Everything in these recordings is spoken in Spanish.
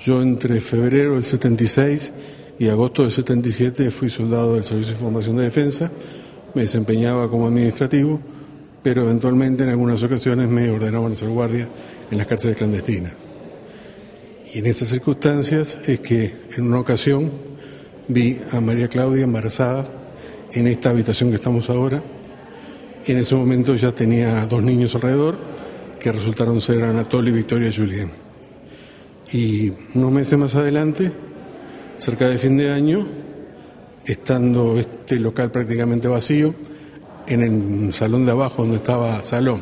Yo entre febrero del 76 y agosto del 77 fui soldado del Servicio de Formación de Defensa, me desempeñaba como administrativo, pero eventualmente en algunas ocasiones me ordenaban hacer guardia en las cárceles clandestinas. Y en esas circunstancias es que en una ocasión vi a María Claudia embarazada en esta habitación que estamos ahora. En ese momento ya tenía dos niños alrededor que resultaron ser Anatoly y Victoria Julien. Y unos meses más adelante, cerca de fin de año, estando este local prácticamente vacío, en el salón de abajo donde estaba salón,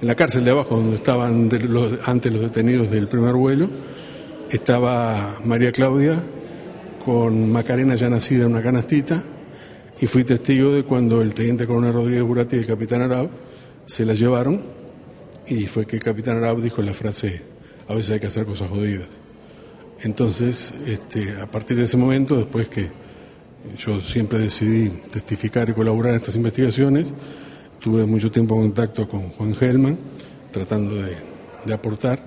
en la cárcel de abajo donde estaban los, antes los detenidos del primer vuelo, estaba María Claudia con Macarena ya nacida en una canastita y fui testigo de cuando el teniente coronel Rodríguez Burati y el capitán Arab se la llevaron y fue que el capitán Arab dijo la frase, a veces hay que hacer cosas jodidas. Entonces, este, a partir de ese momento, después que yo siempre decidí testificar y colaborar en estas investigaciones, tuve mucho tiempo en contacto con Juan Gelman, tratando de, aportar,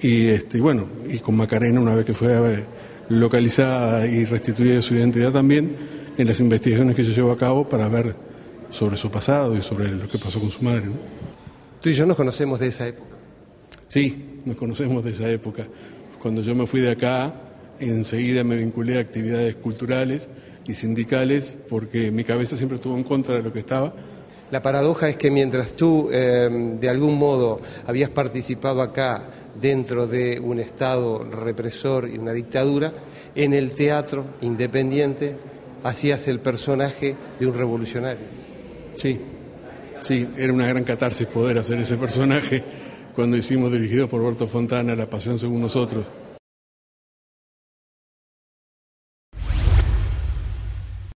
y este, bueno, y con Macarena una vez que fue localizada y restituida su identidad también, en las investigaciones que se llevó a cabo para ver sobre su pasado y sobre lo que pasó con su madre. Tú y yo nos conocemos de esa época. Sí, nos conocemos de esa época. Cuando yo me fui de acá, enseguida me vinculé a actividades culturales y sindicales porque mi cabeza siempre estuvo en contra de lo que estaba. La paradoja es que mientras tú, eh, de algún modo, habías participado acá dentro de un Estado represor y una dictadura, en el teatro independiente hacías el personaje de un revolucionario. Sí, sí, era una gran catarsis poder hacer ese personaje cuando hicimos dirigido por Roberto Fontana La Pasión según nosotros.